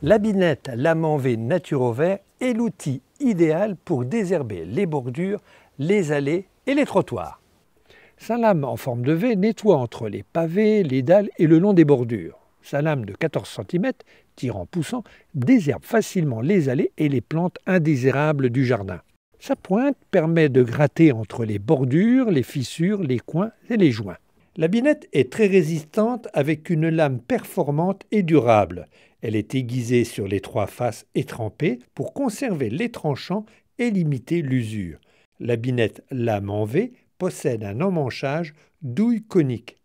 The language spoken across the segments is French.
La binette lame en V Naturover est l'outil idéal pour désherber les bordures, les allées et les trottoirs. Sa lame en forme de V nettoie entre les pavés, les dalles et le long des bordures. Sa lame de 14 cm, tirant poussant, désherbe facilement les allées et les plantes indésirables du jardin. Sa pointe permet de gratter entre les bordures, les fissures, les coins et les joints. La binette est très résistante avec une lame performante et durable. Elle est aiguisée sur les trois faces et trempée pour conserver les tranchants et limiter l'usure. La binette lame en V possède un emmanchage douille conique.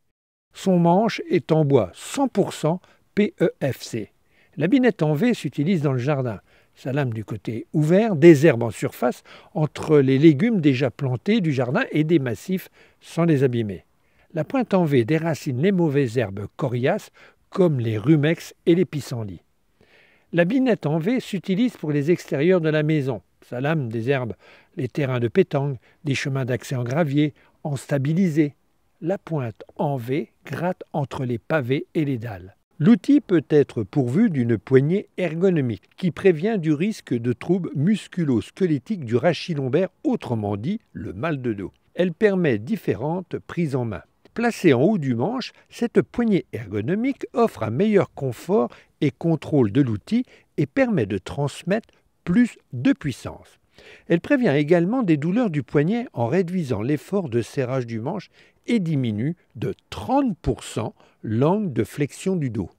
Son manche est en bois 100% PEFC. La binette en V s'utilise dans le jardin. Sa lame du côté ouvert désherbe en surface entre les légumes déjà plantés du jardin et des massifs sans les abîmer. La pointe en V déracine les mauvaises herbes coriaces comme les rumex et les pissenlits. La binette en V s'utilise pour les extérieurs de la maison. Sa lame désherbe les terrains de pétanque, des chemins d'accès en gravier, en stabilisé. La pointe en V gratte entre les pavés et les dalles. L'outil peut être pourvu d'une poignée ergonomique qui prévient du risque de troubles musculo-squelettiques du rachis lombaire, autrement dit le mal de dos. Elle permet différentes prises en main. Placée en haut du manche, cette poignée ergonomique offre un meilleur confort et contrôle de l'outil et permet de transmettre plus de puissance. Elle prévient également des douleurs du poignet en réduisant l'effort de serrage du manche et diminue de 30% l'angle de flexion du dos.